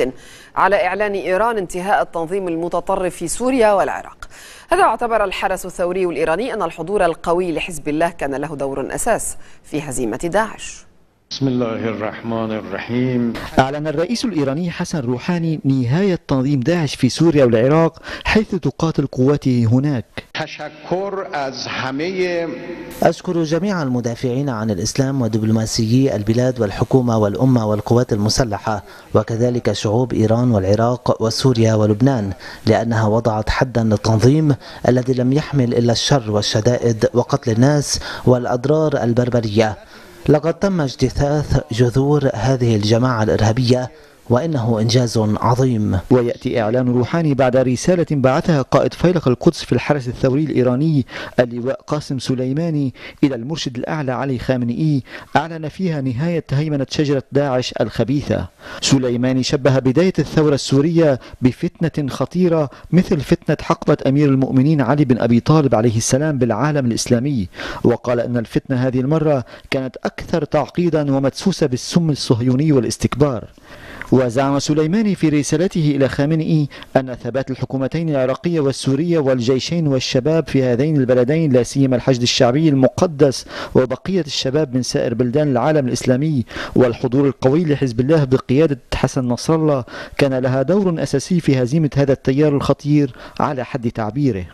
على إعلان إيران انتهاء التنظيم المتطرف في سوريا والعراق. هذا اعتبر الحرس الثوري الإيراني أن الحضور القوي لحزب الله كان له دور أساس في هزيمة داعش. بسم الله الرحمن الرحيم. أعلن الرئيس الإيراني حسن روحاني نهاية تنظيم داعش في سوريا والعراق حيث تقاتل قواته هناك. أشكر جميع المدافعين عن الإسلام ودبلوماسيي البلاد والحكومة والأمة والقوات المسلحة وكذلك شعوب إيران والعراق وسوريا ولبنان لأنها وضعت حدا للتنظيم الذي لم يحمل إلا الشر والشدائد وقتل الناس والأضرار البربرية. لقد تم اجتثاث جذور هذه الجماعة الإرهابية وإنه إنجاز عظيم. ويأتي إعلان روحاني بعد رسالة بعثها قائد فيلق القدس في الحرس الثوري الإيراني اللواء قاسم سليماني إلى المرشد الأعلى علي خامنئي. أعلن فيها نهاية هيمنة شجرة داعش الخبيثة. سليماني شبه بداية الثورة السورية بفتنة خطيرة مثل فتنة حقبة أمير المؤمنين علي بن أبي طالب عليه السلام بالعالم الإسلامي. وقال أن الفتنة هذه المرة كانت أكثر تعقيدا ومدسوسة بالسم الصهيوني والاستكبار. وزعم سليماني في رسالته إلى خامنئي أن ثبات الحكومتين العراقية والسورية والجيشين والشباب في هذين البلدين لا سيما الحشد الشعبي المقدس وبقية الشباب من سائر بلدان العالم الإسلامي والحضور القوي لحزب الله بقيادة حسن نصر الله كان لها دور أساسي في هزيمة هذا التيار الخطير على حد تعبيره.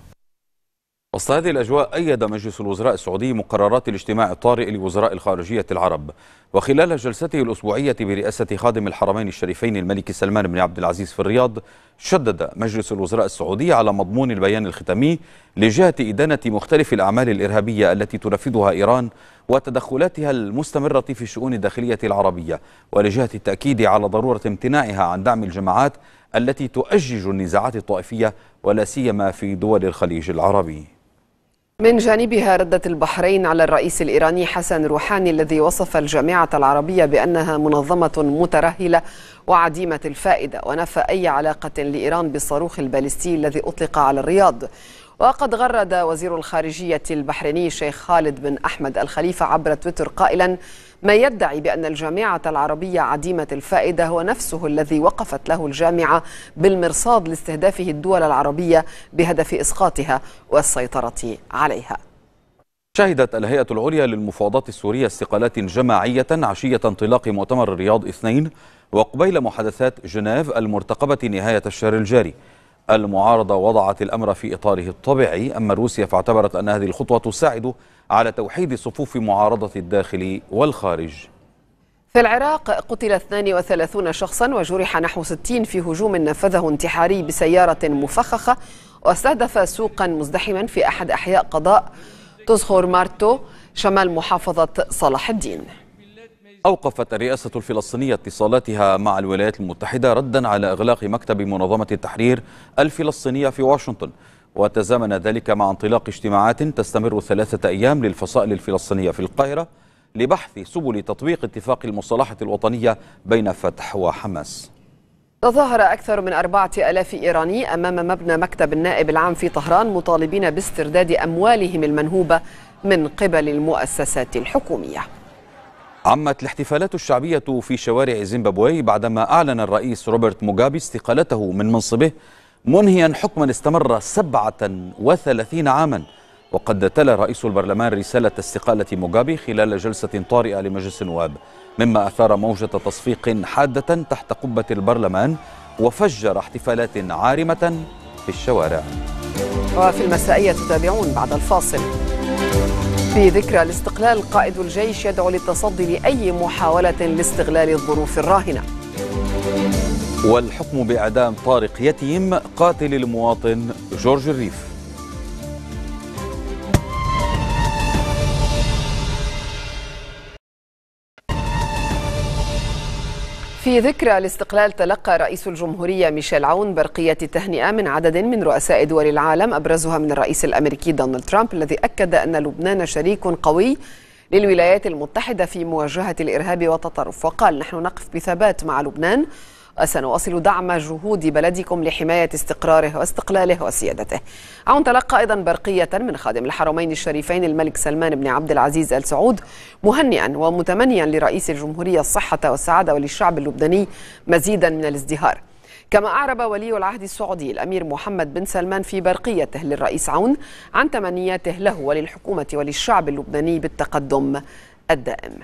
وسط هذه الأجواء أيد مجلس الوزراء السعودي مقررات الاجتماع الطارئ لوزراء الخارجية العرب وخلال جلسته الأسبوعية برئاسة خادم الحرمين الشريفين الملك سلمان بن عبد العزيز في الرياض شدد مجلس الوزراء السعودي على مضمون البيان الختامي لجهة إدانة مختلف الأعمال الإرهابية التي تنفذها إيران وتدخلاتها المستمرة في الشؤون الداخلية العربية ولجهة التأكيد على ضرورة امتناعها عن دعم الجماعات التي تؤجج النزاعات الطائفية ولا سيما في دول الخليج العربي. من جانبها ردت البحرين على الرئيس الإيراني حسن روحاني الذي وصف الجامعة العربية بأنها منظمة مترهلة وعديمة الفائدة ونفى أي علاقة لإيران بالصاروخ البالستي الذي أطلق على الرياض. وقد غرد وزير الخارجية البحريني الشيخ خالد بن أحمد الخليفة عبر تويتر قائلا ما يدعي بأن الجامعة العربية عديمة الفائدة هو نفسه الذي وقفت له الجامعة بالمرصاد لاستهدافه الدول العربية بهدف إسقاطها والسيطرة عليها. شهدت الهيئة العليا للمفاوضات السورية استقالات جماعية عشية انطلاق مؤتمر الرياض اثنين وقبيل محادثات جنيف المرتقبة نهاية الشهر الجاري. المعارضة وضعت الأمر في إطاره الطبيعي. أما روسيا فاعتبرت أن هذه الخطوة تساعد على توحيد صفوف معارضة الداخل والخارج. في العراق قتل 32 شخصا وجرح نحو 60 في هجوم نفذه انتحاري بسيارة مفخخة واستهدف سوقا مزدحما في أحد أحياء قضاء. تزخور مارتو شمال محافظة صلاح الدين. أوقفت الرئاسة الفلسطينية اتصالاتها مع الولايات المتحدة ردا على إغلاق مكتب منظمة التحرير الفلسطينية في واشنطن. وتزامن ذلك مع انطلاق اجتماعات تستمر ثلاثة أيام للفصائل الفلسطينية في القاهرة لبحث سبل تطبيق اتفاق المصالحة الوطنية بين فتح وحماس. تظاهر أكثر من أربعة ألاف إيراني أمام مبنى مكتب النائب العام في طهران مطالبين باسترداد أموالهم المنهوبة من قبل المؤسسات الحكومية. عمت الاحتفالات الشعبية في شوارع زيمبابوي بعدما أعلن الرئيس روبرت موغابي استقالته من منصبه منهيا حكما استمر 37 عاما. وقد تلا رئيس البرلمان رسالة استقالة موغابي خلال جلسة طارئة لمجلس النواب مما أثار موجة تصفيق حادة تحت قبة البرلمان وفجر احتفالات عارمة في الشوارع. وفي المسائية تتابعون بعد الفاصل. في ذكرى الاستقلال قائد الجيش يدعو للتصدي لأي محاولة لاستغلال الظروف الراهنة. والحكم بإعدام طارق يتيم قاتل المواطن جورج الريف. في ذكرى الاستقلال تلقى رئيس الجمهورية ميشيل عون برقية تهنئة من عدد من رؤساء دول العالم أبرزها من الرئيس الأمريكي دونالد ترامب الذي أكد أن لبنان شريك قوي للولايات المتحدة في مواجهة الإرهاب والتطرف. وقال نحن نقف بثبات مع لبنان وسنواصل دعم جهود بلدكم لحماية استقراره واستقلاله وسيادته. عون تلقى أيضا برقية من خادم الحرمين الشريفين الملك سلمان بن عبد العزيز آل سعود مهنئا ومتمنيا لرئيس الجمهورية الصحة والسعادة وللشعب اللبناني مزيدا من الازدهار. كما أعرب ولي العهد السعودي الأمير محمد بن سلمان في برقيته للرئيس عون عن تمنياته له وللحكومة وللشعب اللبناني بالتقدم الدائم.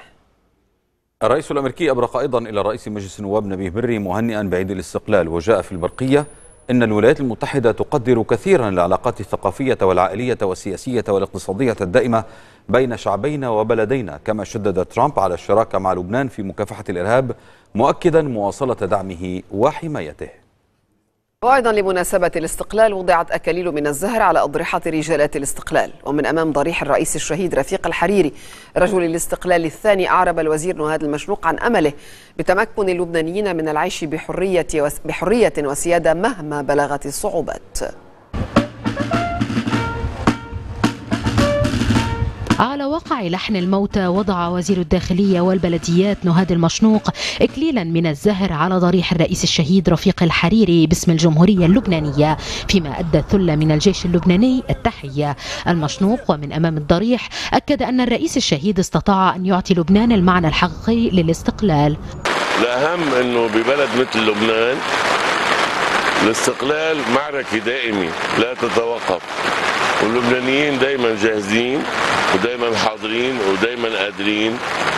الرئيس الأمريكي أبرق أيضا إلى رئيس مجلس النواب نبيه بري مهنئا بعيد الاستقلال وجاء في البرقية إن الولايات المتحدة تقدر كثيرا العلاقات الثقافية والعائلية والسياسية والاقتصادية الدائمة بين شعبينا وبلدينا كما شدد ترامب على الشراكة مع لبنان في مكافحة الإرهاب مؤكدا مواصلة دعمه وحمايته. وأيضا لمناسبة الاستقلال وضعت أكاليل من الزهر على أضرحة رجالات الاستقلال. ومن أمام ضريح الرئيس الشهيد رفيق الحريري رجل الاستقلال الثاني أعرب الوزير نهاد المشنوق عن أمله بتمكن اللبنانيين من العيش بحرية, بحرية وسيادة مهما بلغت الصعوبات. على وقع لحن الموتى وضع وزير الداخلية والبلديات نهاد المشنوق إكليلا من الزهر على ضريح الرئيس الشهيد رفيق الحريري باسم الجمهورية اللبنانية فيما أدى ثلة من الجيش اللبناني التحية. المشنوق ومن أمام الضريح أكد أن الرئيس الشهيد استطاع أن يعطي لبنان المعنى الحقيقي للاستقلال. الأهم أنه ببلد مثل لبنان الاستقلال معركة دائمة لا تتوقف واللبنانيين دايما جاهزين ودايما حاضرين ودايما قادرين.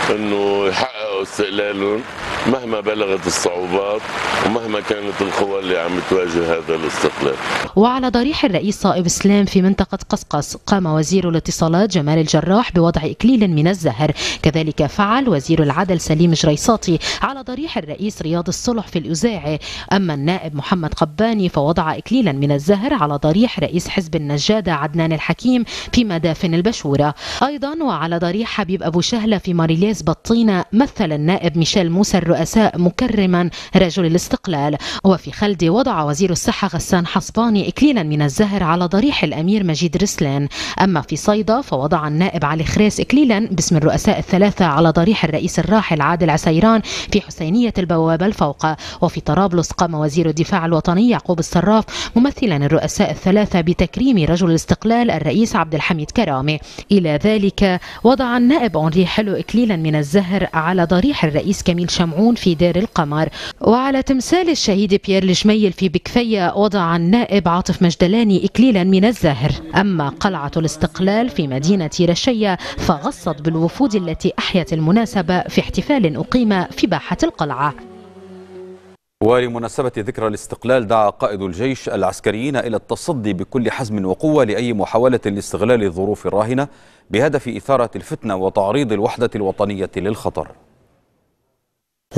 إنه يحققوا استقلالهم مهما بلغت الصعوبات ومهما كانت القوى اللي عم تواجه هذا الاستقلال. وعلى ضريح الرئيس صائب سلام في منطقة قصقص قام وزير الاتصالات جمال الجراح بوضع إكليل من الزهر. كذلك فعل وزير العدل سليم جريصاتي على ضريح الرئيس رياض الصلح في الأزاعي أما النائب محمد قباني فوضع إكليلا من الزهر على ضريح رئيس حزب النجادة عدنان الحكيم في مدافن البشورة. أيضا وعلى ضريح حبيب أبو شهلة في ماريليز بطينة مثل النائب ميشيل موسى الرؤساء مكرما رجل الاستقلال. وفي خلدي وضع وزير الصحة غسان حصباني إكليلا من الزهر على ضريح الأمير مجيد رسلان. أما في صيدا فوضع النائب علي خريس إكليلا باسم الرؤساء الثلاثة على ضريح الرئيس الراحل عادل عسيران في حسينية البوابة الفوقة وفي طرابلس قام وزير الدفاع الوطني يعقوب الصراف ممثلا الرؤساء الثلاثة بتكريم رجل الاستقلال الرئيس عبد الحميد كرامي. إلى ذلك وضع النائب أنري حلو إكليلا من الزهر على ضريح الرئيس كميل شمعون في دير القمر. وعلى تمثال الشهيد بيير الجميل في بكفية وضع النائب عاطف مجدلاني إكليلا من الزهر. أما قلعة الاستقلال في مدينة رشية فغصت بالوفود التي أحيت المناسبة في احتفال أقيم في باحة القلعة. ولمناسبة ذكرى الاستقلال دعا قائد الجيش العسكريين إلى التصدي بكل حزم وقوة لأي محاولة لاستغلال الظروف الراهنة بهدف إثارة الفتنة وتعريض الوحدة الوطنية للخطر.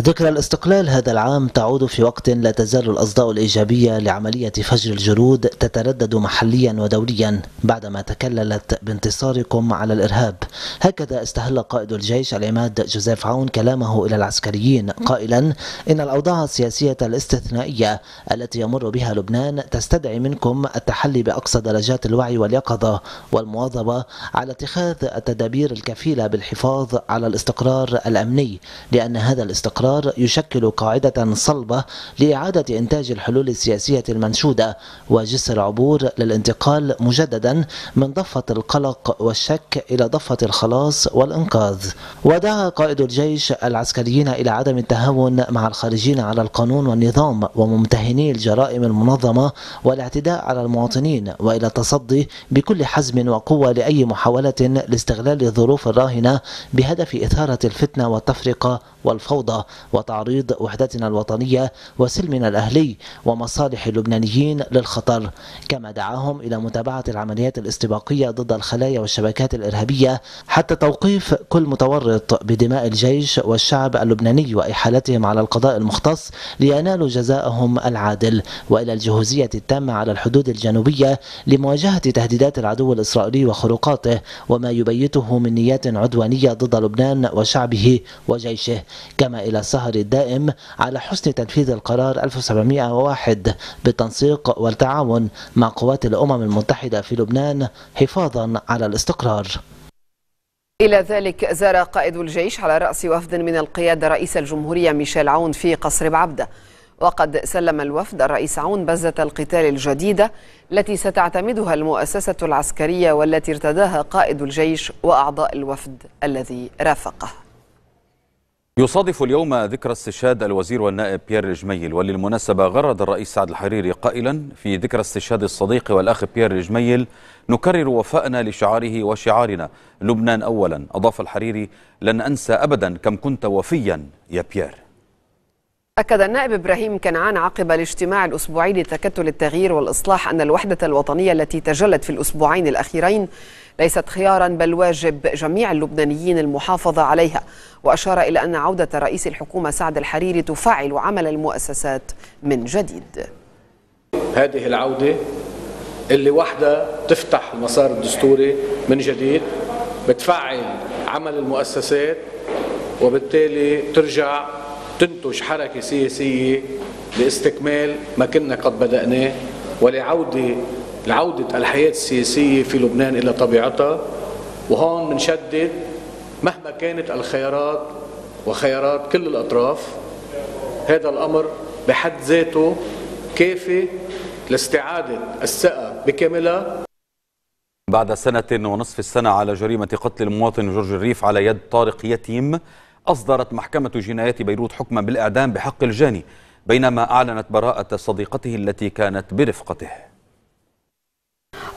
ذكرى الاستقلال هذا العام تعود في وقت لا تزال الأصداء الإيجابية لعملية فجر الجرود تتردد محليا ودوليا بعدما تكللت بانتصاركم على الإرهاب. هكذا استهل قائد الجيش العماد جوزيف عون كلامه إلى العسكريين قائلا إن الأوضاع السياسية الاستثنائية التي يمر بها لبنان تستدعي منكم التحلي بأقصى درجات الوعي واليقظة والمواظبة على اتخاذ التدابير الكفيلة بالحفاظ على الاستقرار الأمني لأن هذا الاستقرار الاستقرار يشكل قاعدة صلبة لإعادة إنتاج الحلول السياسية المنشودة وجسر عبور للانتقال مجددا من ضفة القلق والشك إلى ضفة الخلاص والإنقاذ. ودعا قائد الجيش العسكريين إلى عدم التهاون مع الخارجين على القانون والنظام وممتهني الجرائم المنظمة والاعتداء على المواطنين وإلى التصدي بكل حزم وقوة لأي محاولة لاستغلال الظروف الراهنة بهدف إثارة الفتنة والتفرقة والفوضى. وتعريض وحدتنا الوطنية وسلمنا الأهلي ومصالح اللبنانيين للخطر كما دعاهم إلى متابعة العمليات الاستباقية ضد الخلايا والشبكات الإرهابية حتى توقيف كل متورط بدماء الجيش والشعب اللبناني وإحالتهم على القضاء المختص لينالوا جزاءهم العادل وإلى الجهوزية التامة على الحدود الجنوبية لمواجهة تهديدات العدو الإسرائيلي وخروقاته وما يبيته من نيات عدوانية ضد لبنان وشعبه وجيشه كما إلى السهر الدائم على حسن تنفيذ القرار 1701 بالتنسيق والتعاون مع قوات الأمم المتحدة في لبنان حفاظا على الاستقرار. إلى ذلك زار قائد الجيش على رأس وفد من القيادة رئيس الجمهورية ميشيل عون في قصر بعبدة وقد سلم الوفد الرئيس عون بزة القتال الجديدة التي ستعتمدها المؤسسة العسكرية والتي ارتداها قائد الجيش وأعضاء الوفد الذي رافقه. يصادف اليوم ذكرى استشهاد الوزير والنائب بيير جميل وللمناسبة غرد الرئيس سعد الحريري قائلا في ذكرى استشهاد الصديق والأخ بيير جميل نكرر وفاءنا لشعاره وشعارنا لبنان أولا. أضاف الحريري لن أنسى أبدا كم كنت وفيا يا بيير. أكد النائب إبراهيم كنعان عقب الاجتماع الأسبوعي لتكتل التغيير والإصلاح أن الوحدة الوطنية التي تجلت في الأسبوعين الأخيرين ليست خيارا بل واجب جميع اللبنانيين المحافظة عليها. وأشار إلى أن عودة رئيس الحكومة سعد الحريري تفعل عمل المؤسسات من جديد. هذه العودة اللي وحدة تفتح المسار الدستوري من جديد بتفعل عمل المؤسسات وبالتالي ترجع تنتج حركة سياسية لاستكمال ما كنا قد بدأناه. ولعودة لعودة الحياة السياسية في لبنان إلى طبيعتها. وهون بنشدد مهما كانت الخيارات وخيارات كل الأطراف هذا الأمر بحد ذاته كافي لاستعادة الثقة بكاملها. بعد سنة ونصف السنة على جريمة قتل المواطن جورج الريف على يد طارق يتيم أصدرت محكمة جنايات بيروت حكما بالإعدام بحق الجاني بينما أعلنت براءة صديقته التي كانت برفقته.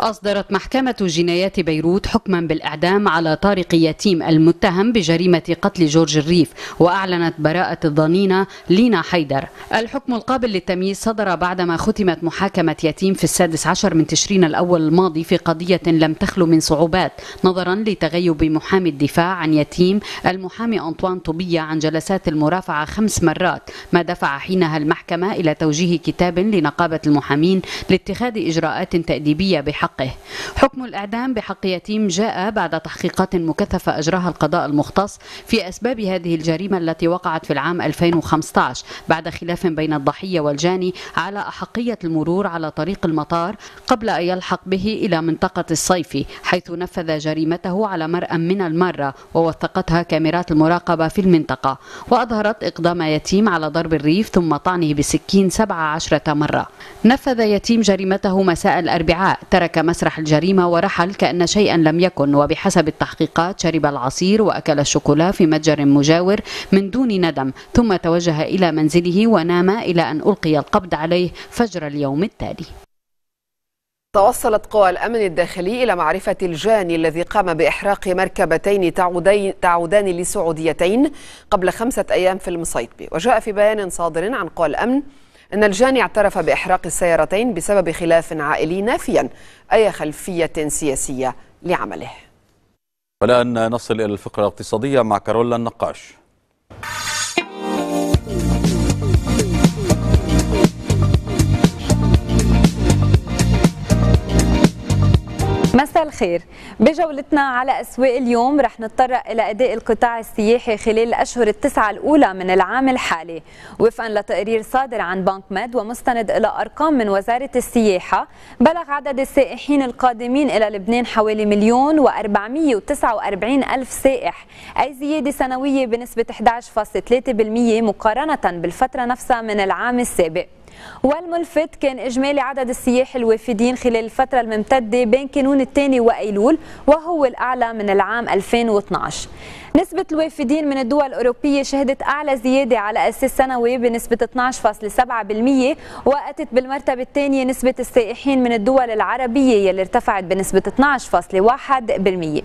أصدرت محكمة جنايات بيروت حكما بالإعدام على طارق يتيم المتهم بجريمة قتل جورج الريف وأعلنت براءة الضنينة لينا حيدر. الحكم القابل للتمييز صدر بعدما ختمت محاكمة يتيم في السادس عشر من تشرين الأول الماضي في قضية لم تخلو من صعوبات نظرا لتغيب محامي الدفاع عن يتيم المحامي أنطوان طوبية عن جلسات المرافعة خمس مرات ما دفع حينها المحكمة إلى توجيه كتاب لنقابة المحامين لاتخاذ إجراءات تأديبية بحق حقه. حكم الإعدام بحق يتيم جاء بعد تحقيقات مكثفة أجراها القضاء المختص في أسباب هذه الجريمة التي وقعت في العام 2015 بعد خلاف بين الضحية والجاني على أحقية المرور على طريق المطار قبل أن يلحق به إلى منطقة الصيفي حيث نفذ جريمته على مرأى من المرة ووثقتها كاميرات المراقبة في المنطقة وأظهرت إقدام يتيم على ضرب الريف ثم طعنه بسكين 17 مرة. نفذ يتيم جريمته مساء الأربعاء ترك مسرح الجريمة ورحل كأن شيئا لم يكن وبحسب التحقيقات شرب العصير وأكل الشوكولا في متجر مجاور من دون ندم ثم توجه إلى منزله ونام إلى أن ألقي القبض عليه فجر اليوم التالي. توصلت قوى الأمن الداخلي إلى معرفة الجاني الذي قام بإحراق مركبتين تعودان لسعوديتين قبل خمسة أيام في المصيطبي وجاء في بيان صادر عن قوى الأمن أن الجاني اعترف بإحراق السيارتين بسبب خلاف عائلي نافيا أي خلفية سياسية لعمله. والآن نصل إلى الفقرة الاقتصادية مع كارولا النقاش. مساء الخير. بجولتنا على أسواق اليوم رح نتطرق إلى أداء القطاع السياحي خلال الأشهر التسعة الأولى من العام الحالي. وفقا لتقرير صادر عن بنك مد ومستند إلى أرقام من وزارة السياحة بلغ عدد السائحين القادمين إلى لبنان حوالي مليون و449 ألف سائح أي زيادة سنوية بنسبة 11.3% مقارنة بالفترة نفسها من العام السابق. والملفت كان إجمالي عدد السياح الوافدين خلال الفترة الممتدة بين كانون الثاني وأيلول وهو الأعلى من العام 2012 نسبة الوافدين من الدول الأوروبية شهدت أعلى زيادة على أساس سنوي بنسبة 12.7% وأتت بالمرتبة الثانية نسبة السائحين من الدول العربية يلي ارتفعت بنسبة 12.1%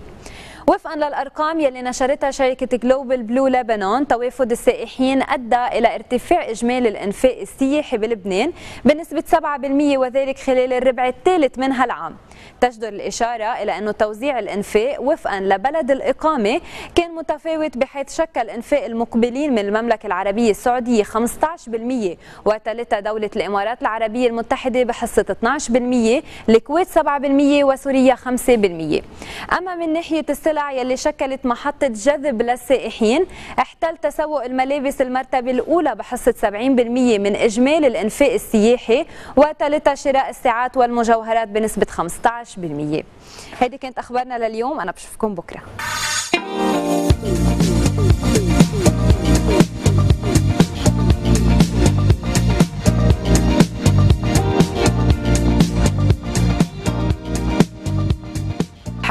وفقا للأرقام يلي نشرتها شركة جلوبال بلو لبنان توافد السائحين أدى إلى ارتفاع إجمالي الإنفاق السياحي بلبنان بنسبة 7% وذلك خلال الربع الثالث من هالعام. تجدر الإشارة إلى أن توزيع الإنفاق وفقا لبلد الإقامة كان متفاوت بحيث شكل إنفاق المقبلين من المملكة العربية السعودية 15% وتلتها دولة الإمارات العربية المتحدة بحصة 12% الكويت 7% وسوريا 5% أما من ناحية السلع يلي شكلت محطة جذب للسائحين احتل تسوق الملابس المرتبة الأولى بحصة 70% من إجمالي الإنفاق السياحي وتلتها شراء الساعات والمجوهرات بنسبة 15% هذه كانت أخبارنا لليوم أنا بشوفكم بكرة.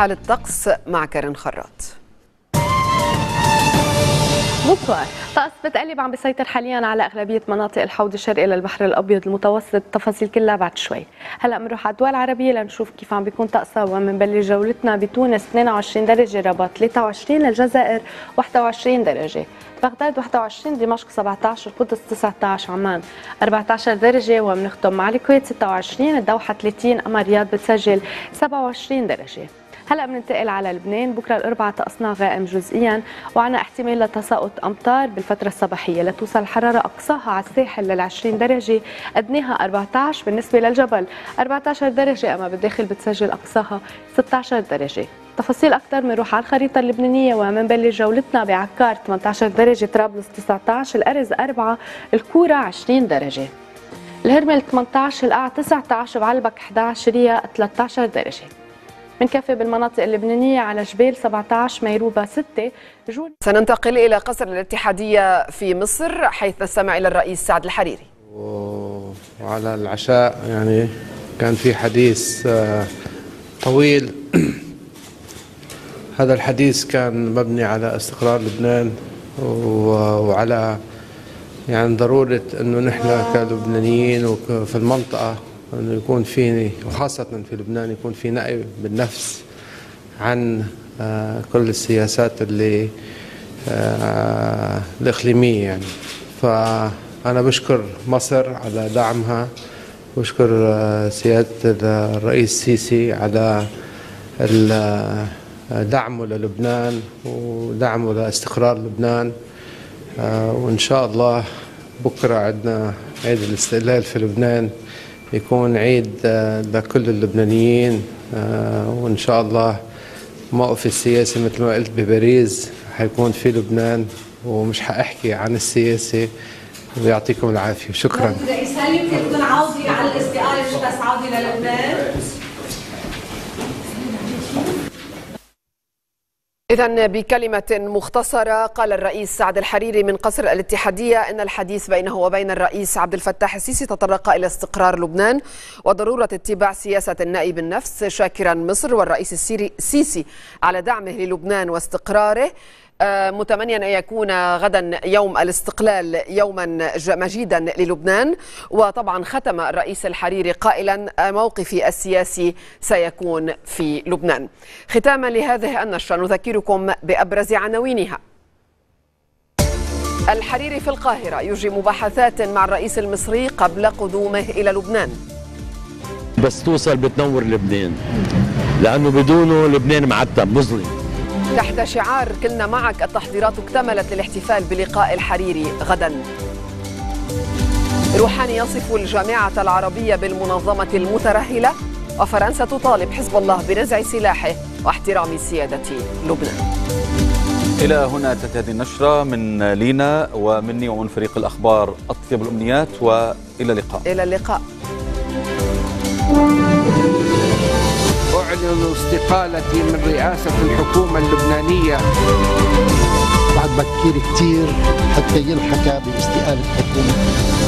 حالة طقس مع كارين خراط. bonsoir طقس بتقلب عم بيسيطر حاليا على أغلبية مناطق الحوض الشرقي للبحر الأبيض المتوسط. التفاصيل كلها بعد شوي. هلأ بنروح على الدول العربية لنشوف كيف عم بيكون طقسها ومنبلش جولتنا بتونس 22 درجة رباط 23 الجزائر 21 درجة بغداد 21 دمشق 17 القدس 19 عمان 14 درجة وبنختم مع الكويت 26 الدوحة 30 أما الرياض بتسجل 27 درجة. هلا بننتقل على لبنان. بكرة الأربعاء طقسنا غائم جزئيا وعنا احتمال لتساقط أمطار بالفترة الصباحية لتوصل الحراره أقصاها على الساحل لل 20 درجة أدناها 14 بالنسبة للجبل. 14 درجة أما بالداخل بتسجل أقصاها 16 درجة. تفاصيل أكثر بنروح على الخريطة اللبنانية ومنبلش جولتنا بعكار 18 درجة طرابلس 19 الأرز 4 الكورة 20 درجة. الهرمل 18 القاع 19 بعلبك 11 ريا 13 درجة. بنكفي بالمناطق اللبنانية على جبال 17 ميروبا 6 جون سننتقل إلى قصر الاتحادية في مصر حيث نستمع إلى الرئيس سعد الحريري. وعلى العشاء يعني كان في حديث طويل. هذا الحديث كان مبني على استقرار لبنان وعلى يعني ضرورة أنه نحن كلبنانيين وفي المنطقة انه يكون في وخاصة في لبنان يكون في نأي بالنفس عن كل السياسات اللي الإقليمية يعني. فأنا بشكر مصر على دعمها بشكر سيادة الرئيس السيسي على دعمه للبنان ودعمه لاستقرار لبنان. وإن شاء الله بكرة عندنا عيد الاستقلال في لبنان. يكون عيد لكل اللبنانيين وإن شاء الله موقف السياسي مثل ما قلت بباريس حيكون في لبنان ومش حأحكي عن السياسة ويعطيكم العافية شكرا رئيس هل يمكن تكون على الاستقالة مش بس للبنان؟ إذا بكلمة مختصرة قال الرئيس سعد الحريري من قصر الاتحادية أن الحديث بينه وبين الرئيس عبد الفتاح السيسي تطرق إلى استقرار لبنان وضرورة اتباع سياسة النائب النفس شاكرا مصر والرئيس السيسي على دعمه للبنان واستقراره. متمنيا أن يكون غدا يوم الاستقلال يوما مجيدا للبنان. وطبعا ختم الرئيس الحريري قائلا موقفي السياسي سيكون في لبنان. ختاما لهذه النشرة نذكركم بأبرز عناوينها. الحريري في القاهرة يجري مباحثات مع الرئيس المصري قبل قدومه إلى لبنان. بس توصل بتنور لبنان لأنه بدونه لبنان معتم مظلم. تحت شعار كلنا معك التحضيرات اكتملت للاحتفال بلقاء الحريري غدا. روحاني يصف الجامعة العربية بالمنظمة المترهلة وفرنسا تطالب حزب الله بنزع سلاحه واحترام سيادة لبنان. إلى هنا تنتهي هذه النشرة. من لينا ومني ومن فريق الأخبار أطيب الأمنيات وإلى اللقاء. إلى اللقاء. أعلن استقالتي من رئاسة الحكومة اللبنانية. بعد بكير كتير حتى يلحق باستقالة الحكومة.